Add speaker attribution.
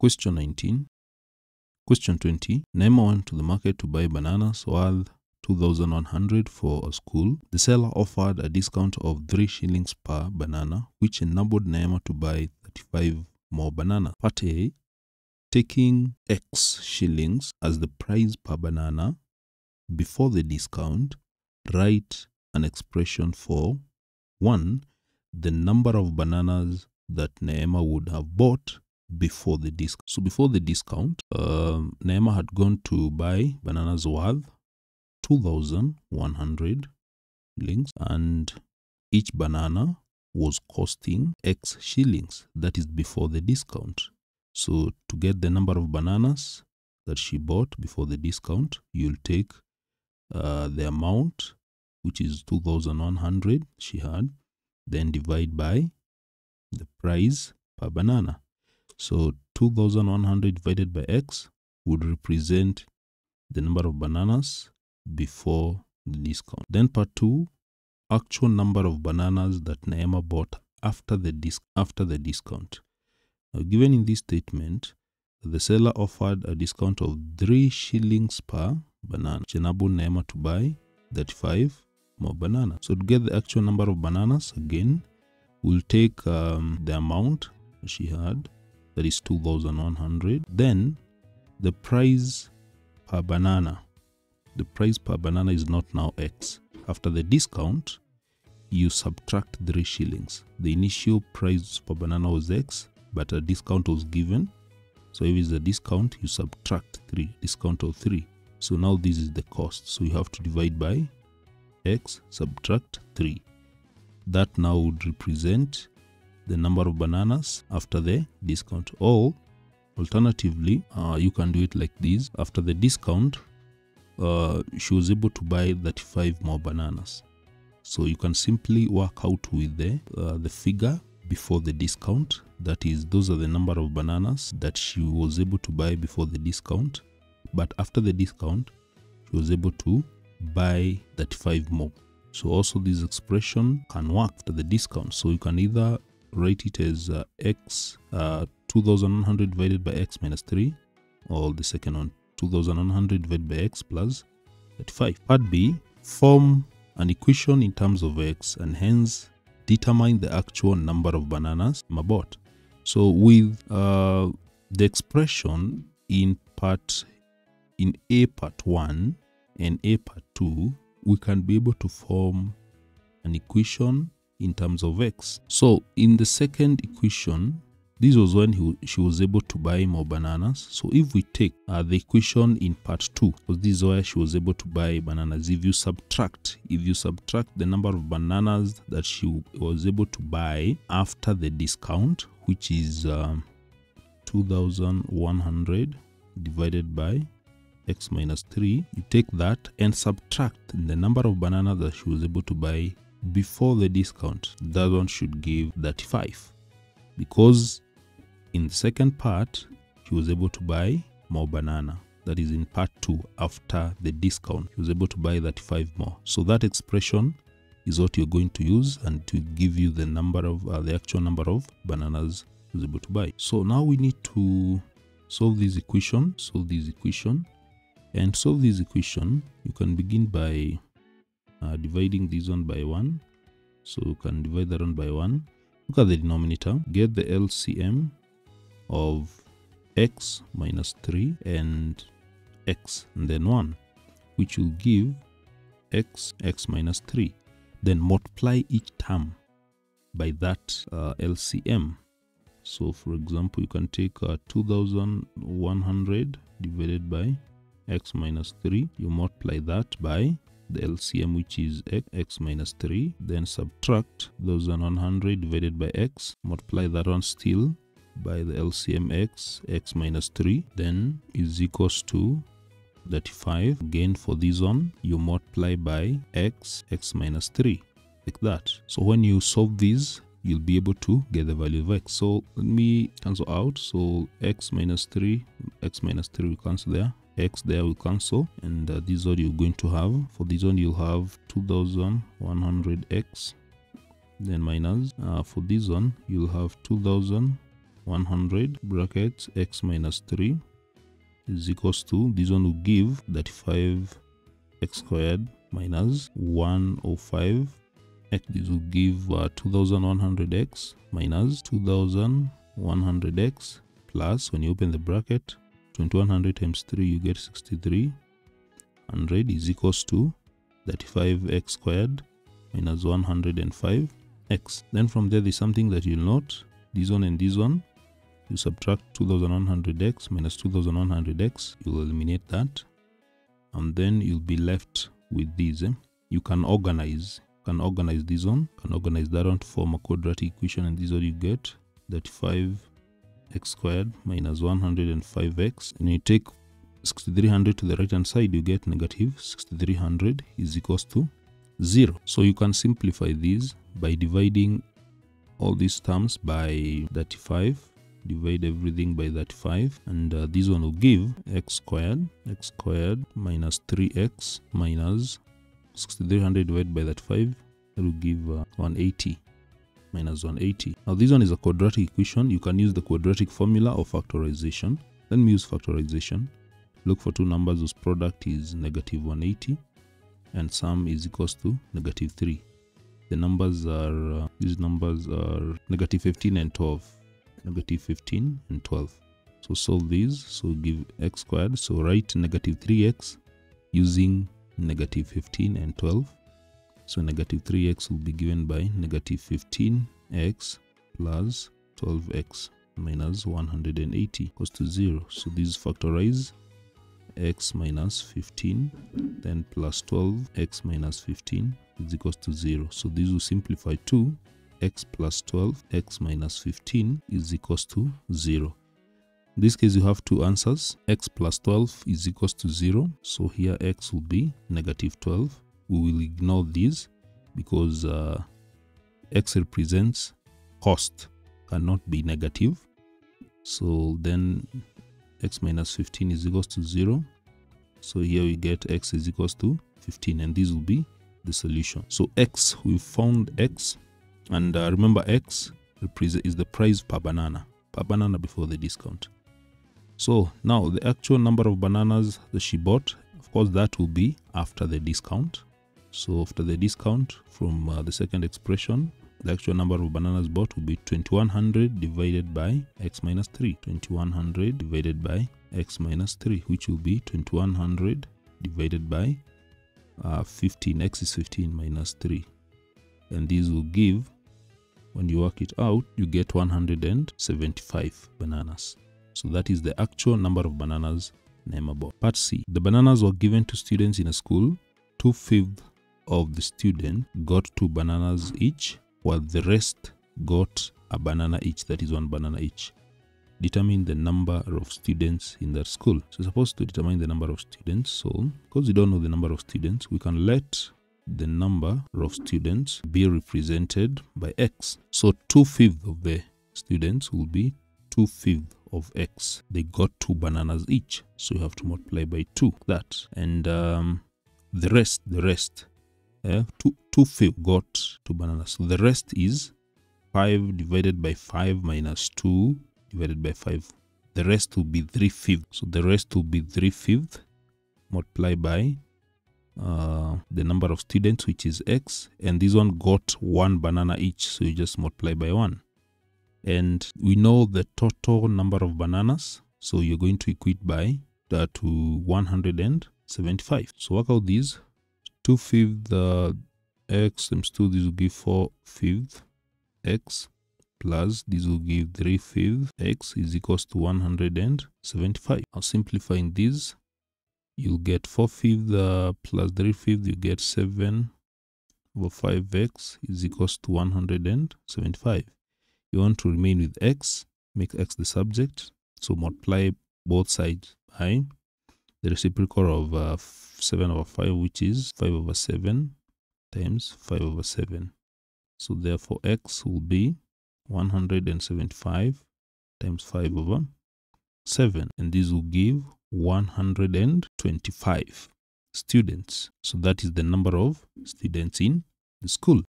Speaker 1: Question 19. Question 20. Naima went to the market to buy bananas worth 2100 for a school. The seller offered a discount of 3 shillings per banana, which enabled Naima to buy 35 more bananas. Part A. Taking X shillings as the price per banana before the discount, write an expression for 1. The number of bananas that Neema would have bought before the discount. So before the discount, um, Neema had gone to buy bananas worth 2,100 shillings and each banana was costing X shillings. That is before the discount. So to get the number of bananas that she bought before the discount, you'll take uh, the amount, which is 2,100 she had, then divide by the price per banana. So 2100 divided by x would represent the number of bananas before the discount. Then part 2, actual number of bananas that Naema bought after the disc after the discount. Now, given in this statement, the seller offered a discount of 3 shillings per banana, which enabled Naema to buy 35 more bananas. So to get the actual number of bananas, again, we'll take um, the amount she had, that is 2100. Then the price per banana. The price per banana is not now X. After the discount, you subtract 3 shillings. The initial price per banana was X, but a discount was given. So if it's a discount, you subtract 3, discount of 3. So now this is the cost. So you have to divide by x subtract 3. That now would represent the number of bananas after the discount. Or alternatively, uh, you can do it like this. After the discount, uh, she was able to buy 35 more bananas. So you can simply work out with the, uh, the figure before the discount. That is, those are the number of bananas that she was able to buy before the discount. But after the discount, she was able to buy 35 more. So also this expression can work after the discount. So you can either write it as uh, x uh, 2100 divided by x minus 3 or the second one 2100 divided by x plus 35. Part B, form an equation in terms of x and hence determine the actual number of bananas bought. So with uh, the expression in part in A part 1 and A part 2, we can be able to form an equation in terms of x. So in the second equation, this was when he, she was able to buy more bananas. So if we take uh, the equation in part 2, because this is where she was able to buy bananas, if you subtract, if you subtract the number of bananas that she was able to buy after the discount, which is um, 2100 divided by x minus 3 you take that and subtract the number of bananas that she was able to buy before the discount that one should give 35 because in the second part she was able to buy more banana. That is in part 2 after the discount she was able to buy 35 more. So that expression is what you're going to use and to give you the number of uh, the actual number of bananas she was able to buy. So now we need to solve this equation solve this equation. And solve this equation you can begin by uh, dividing this one by 1 so you can divide that one by 1 look at the denominator. Get the LCM of x minus 3 and x and then 1 which will give x x minus 3 then multiply each term by that uh, LCM so for example you can take uh, 2100 divided by x minus 3 you multiply that by the LCM which is x, x minus 3 then subtract those 100 divided by x multiply that one still by the LCM x x minus 3 then is equals to 35 again for this one you multiply by x x minus 3 like that. So when you solve these you'll be able to get the value of x. So let me cancel out. So x minus 3 x minus 3 will cancel there x there will cancel and uh, this is what you're going to have for this one you'll have 2100x then minus uh, for this one you'll have 2100 100 brackets x minus 3 is equals to this one will give 35 x squared minus 105 x this will give uh, 2100x minus 2100x plus when you open the bracket 2100 times 3 you get 63 100 is equals to 35x squared minus 105x then from there there's something that you'll note. This one and this one you subtract 2100x minus 2100x you'll eliminate that. And then you'll be left with these eh? you can organize can organize this one can organize that one to form a quadratic equation and this is what you get 35 x squared minus 105x and you take 6300 to the right hand side you get negative 6300 is equals to 0 so you can simplify these by dividing all these terms by 35 divide everything by 35 and uh, this one will give x squared x squared minus 3x minus 6300 divided by 35 that will give uh, 180 minus 180 now this one is a quadratic equation. You can use the quadratic formula of factorization let me use factorization. Look for two numbers whose product is negative 180 and sum is equals to negative 3 the numbers are uh, these numbers are negative 15 and 12 negative 15 and 12 so solve these. So give x squared. So write negative 3x using negative 15 and 12 so negative 3x will be given by negative 15x plus 12x minus 180 equals to 0 so these factorize x minus 15 then plus 12 x minus 15 is equals to 0 so this will simplify to x plus 12 x minus 15 is equals to 0 in this case you have two answers. X plus 12 is equals to 0 so here x will be negative 12 we will ignore this because uh, x represents cost cannot be negative. So then x minus 15 is equals to 0 so here we get x is equals to 15 and this will be the solution. So x we found x and uh, remember x is the price per banana per banana before the discount. So now the actual number of bananas that she bought of course that will be after the discount so after the discount from uh, the second expression the actual number of bananas bought will be 2100 divided by x minus 3 2100 divided by x minus 3 which will be 2100 divided by uh, 15 x is 15 minus 3 and this will give when you work it out you get 175 bananas. So that is the actual number of bananas nameable part c. The bananas were given to students in a school two-fifths of the student got two bananas each while the rest got a banana each that is one banana each. Determine the number of students in that school. So supposed to determine the number of students so because we don't know the number of students we can let the number of students be represented by x. So two-fifths of the students will be two-fifths of x. They got two bananas each. So you have to multiply by two. That and um, the rest the rest uh, two two fifth got two bananas. So the rest is 5 divided by 5 minus 2 divided by 5 the rest will be 3 fifths so the rest will be 3 fifths multiplied by uh, the number of students which is x and this one got one banana each. So you just multiply by 1 and we know the total number of bananas. So you're going to equate by uh, to 175 so work out these 2 fifth uh, x times 2 this will give 4 fifth. X plus this will give 3 fifth. X is equals to 175 now simplifying this you'll get 4 fifth uh, plus 3 fifth you get 7 over 5x is equals to 175 you want to remain with x make x the subject. So multiply both sides by the reciprocal of uh, 7 over 5 which is 5 over 7 times 5 over 7 so therefore x will be 175 times 5 over 7 and this will give 125 students. So that is the number of students in the school